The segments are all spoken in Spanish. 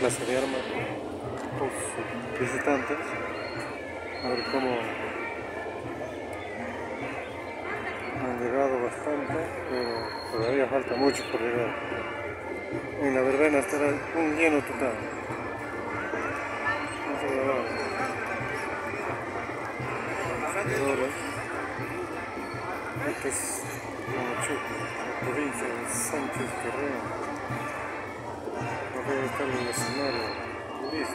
Plaza de Armas, los visitantes, a ver cómo han llegado bastante, pero todavía falta mucho por llegar. En la verbena estará un lleno total. Ahora, este es Machuca, la provincia de Sánchez Guerrero. остальное сценария. Ну, ну, есть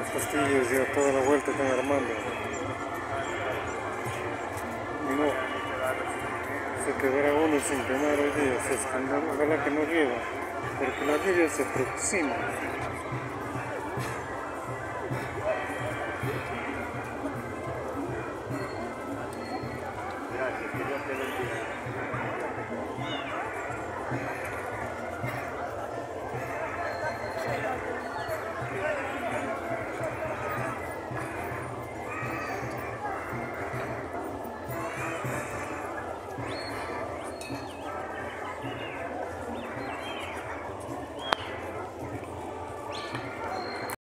los castillos ya toda la vuelta están armando. No, se quedará uno sin quemar hoy día, se esconderá, ojalá que no llueva, porque la lluvia se aproxima. Gracias, que Dios te bendiga.